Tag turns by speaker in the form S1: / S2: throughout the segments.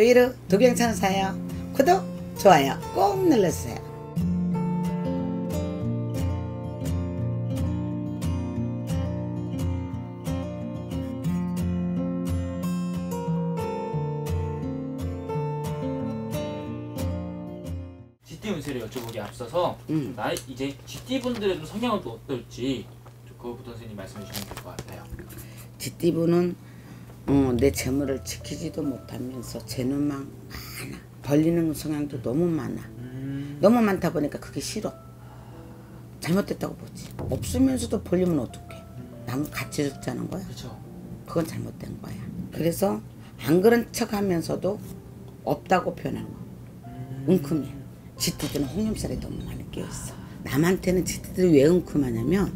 S1: 도이루 도경찬사요 구독 좋아요 꼭 눌러주세요.
S2: GT 운세를 여쭤보기 앞서서
S1: 음.
S2: 나 이제 GT 분들의 좀 성향은 또 어떨지 좀 그거부터 선생님 말씀해 주시면 될 것 같아요.
S1: 뒷띠부는 어, 내 재물을 지키지도 못하면서 재능만 많아. 벌리는 성향도 너무 많아.
S2: 음.
S1: 너무 많다 보니까 그게 싫어. 잘못됐다고 보지. 없으면서도 벌리면 어떡해. 나무 같이 죽자는 거야.
S2: 그렇죠.
S1: 그건 잘못된 거야. 그래서 안 그런 척 하면서도 없다고 표현하는 거. 은큼해. 지티들은 홍염살이 너무 많이 끼어있어. 남한테는 지티들이 왜 은큼하냐면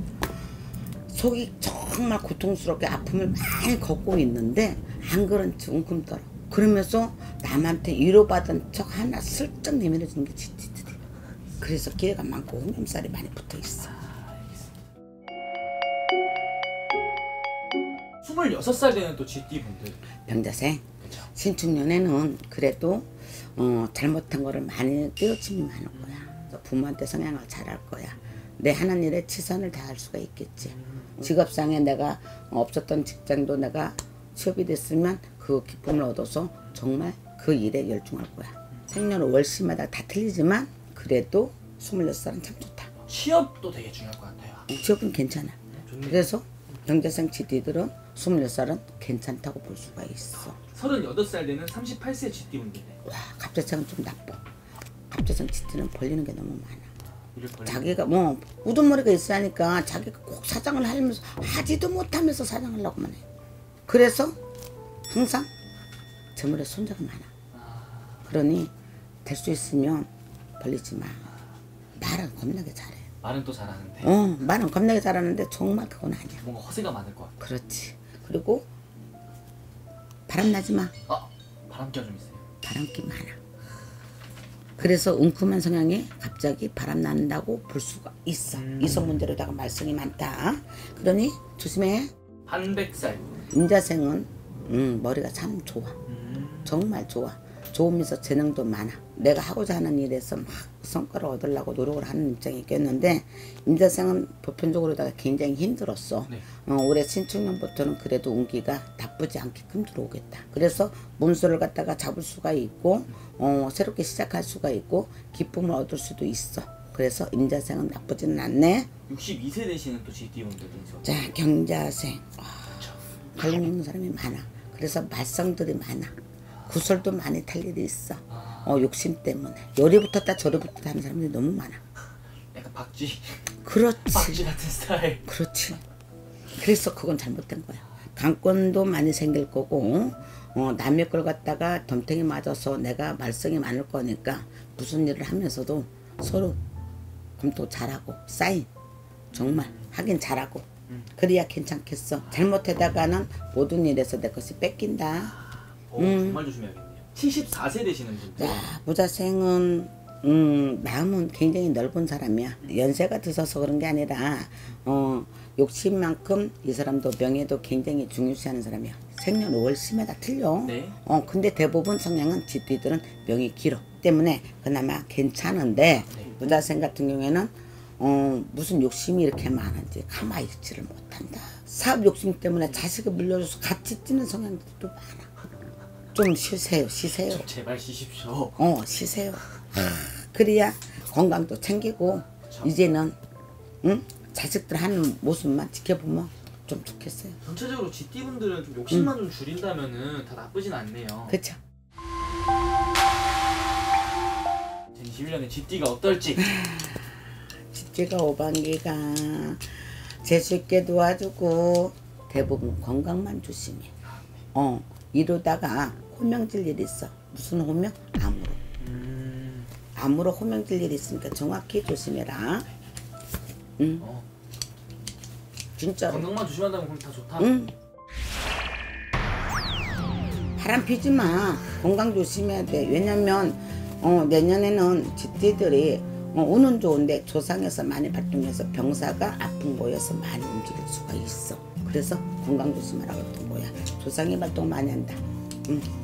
S1: 속이 정말 고통스럽게 아픔을 많이 겪고 있는데 안 그런 척 은큼 떨어. 그러면서 남한테 위로받은 척 하나 슬쩍 내밀어 주는 게 지티들이. 그래서 기회가 많고 홍염살이 많이 붙어 있어.
S2: 26살 되는 또 GT 분들.
S1: 병자생. 신축년에는 그래도 어, 잘못한 거를 많이 깨우침이 많을 거야. 부모한테 성향을 잘할 거야. 내 하는 일에 최선을 다할 수가 있겠지. 직업상에 내가 없었던 직장도 내가 취업이 됐으면 그 기쁨을 얻어서 정말 그 일에 열중할 거야. 생년 월시마다 다 틀리지만 그래도 26살은 참 좋다.
S2: 취업도 되게 중요할 것 같아요.
S1: 취업은 괜찮아.
S2: 좋네요.
S1: 그래서 경제생 GD들은 26살은 괜찮다고 볼 수가 있어.
S2: 38살 되는 38세 GT 분들네.
S1: 와 갑자생은 좀 나빠. 갑자생 지티는 벌리는 게 너무 많아. 자기가 뭐 우두머리가 있으니까 자기가 꼭 사장을 하면서 하지도 못하면서 사장하려고만 해. 그래서 항상 재물에 손자가 많아. 그러니 될 수 있으면 벌리지 마. 말은 겁나게 잘해.
S2: 말은 또 잘하는데
S1: 어 말은 겁나게 잘하는데 정말 그건 아니야.
S2: 뭔가 허세가 많을 것 같아요.
S1: 그렇지. 그리고 바람 나지 마.
S2: 아 바람기가 좀 있어요.
S1: 바람기 많아. 그래서 웅큼한 성향이 갑자기 바람 난다고 볼 수가 있어. 이성 문제로다가 말썽이 많다. 그러니 조심해.
S2: 한백살.
S1: 임자생은 음, 머리가 참 좋아. 정말 좋아. 좋으면서 재능도 많아. 내가 하고자 하는 일에서 막 성과를 얻으려고 노력을 하는 입장이 있겠는데 임자생은 보편적으로다가 굉장히 힘들었어.
S2: 네.
S1: 어, 올해 신축년부터는 그래도 운기가 나쁘지 않게끔 들어오겠다. 그래서 문서를 갖다가 잡을 수가 있고 어, 새롭게 시작할 수가 있고 기쁨을 얻을 수도 있어. 그래서 임자생은 나쁘지는 않네.
S2: 62세 되시는 또 있어.
S1: 자 경자생 아,
S2: 그렇죠.
S1: 관련 있는 사람이 많아. 그래서 말썽들이 많아. 구설도 많이 탈 일이 있어. 어, 욕심 때문에 요리 붙었다 저리 붙었다 하는 사람들이 너무 많아.
S2: 약간 박쥐.
S1: 그렇지.
S2: 박쥐 같은 스타일.
S1: 그렇지. 그래서 그건 잘못된 거야. 강권도 많이 생길 거고, 어, 남의 걸 갖다가 덤탱이 맞아서 내가 말썽이 많을 거니까 무슨 일을 하면서도 서로 검토 잘하고, 사인. 정말 하긴 잘하고. 그래야 괜찮겠어. 잘못하다가는 모든 일에서 내 것이 뺏긴다.
S2: 오, 정말 조심해야겠네요. 74세 되시는 분들.
S1: 야, 부자생은 음, 마음은 굉장히 넓은 사람이야. 연세가 드셔서 그런 게 아니라 어, 욕심만큼 이 사람도 명예도 굉장히 중요시하는 사람이야. 생년 월 심에 다 틀려.
S2: 네.
S1: 어, 근데 대부분 성향은 집뒤들은 명이 길어. 때문에 그나마 괜찮은데
S2: 네.
S1: 부자생 같은 경우에는 어, 무슨 욕심이 이렇게 많은지 가만히 있지를 못한다. 사업 욕심 때문에 자식을 물려줘서 같이 뛰는 성향들도 많아. 좀 쉬세요, 쉬세요.
S2: 제발 쉬십시오.
S1: 어, 쉬세요. 그래야 건강도 챙기고 이제는 응? 자식들 하는 모습만 지켜보면 좀 좋겠어요.
S2: 전체적으로 GT 분들은 좀 욕심만 좀 줄인다면은 다 나쁘진 않네요.
S1: 그렇죠?
S2: 2021년에 GT가 어떨지.
S1: 집지가 오반기가 재수 있게 도와주고 대부분 건강만 조심해. 어, 이러다가 호명질 일 있어. 무슨 호명? 암으로.
S2: 음.
S1: 암으로 호명질 일 있으니까 정확히 조심해라. 응,
S2: 어.
S1: 진짜로.
S2: 건강만 조심한다면 그럼 다 좋다.
S1: 응. 바람 피지 마. 건강 조심해야 돼. 왜냐면 어, 내년에는 GT들이 어, 운은 좋은데 조상에서 많이 발동해서 병사가 아픈 거여서 많이 움직일 수가 있어. 그래서 건강 조심하라고 했던 거야. 조상이 발동 많이 한다. 응.